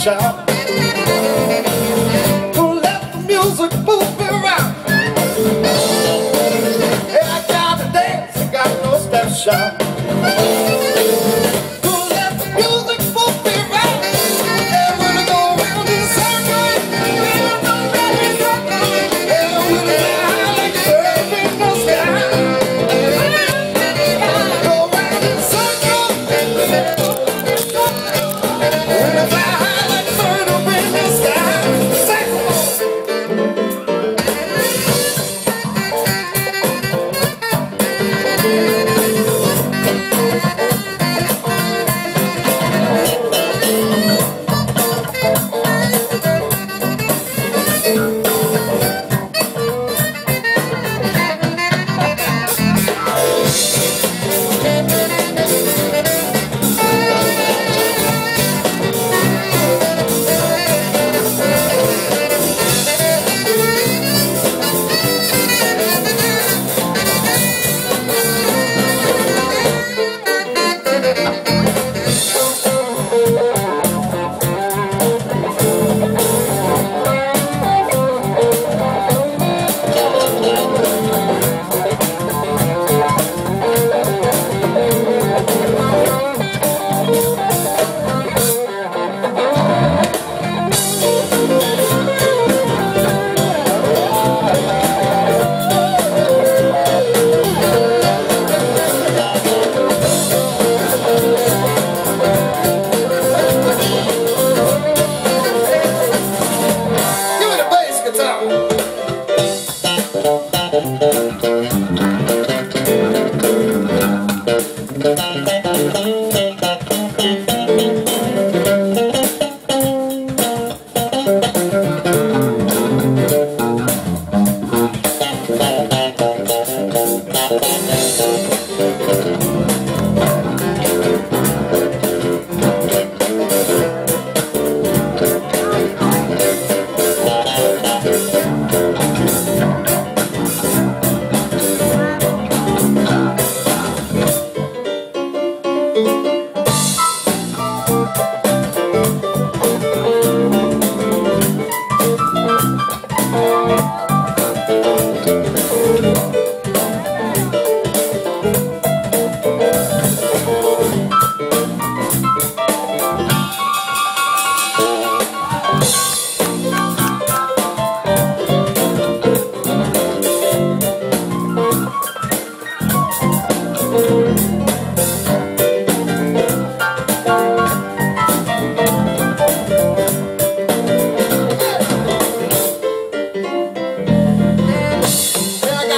shout. Don't let the music me around. Yeah, I gotta dance, I got no step shout.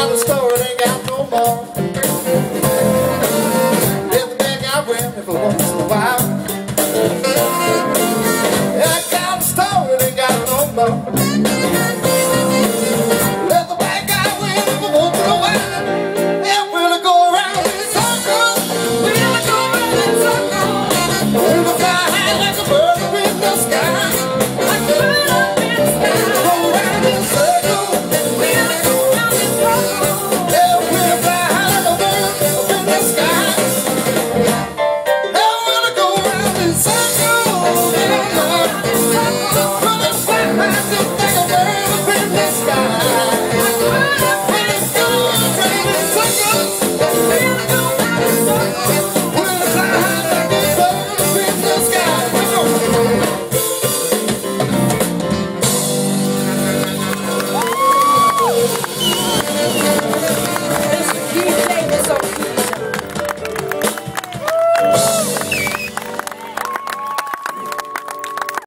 I the store, ain't got no more.